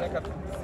Lecker.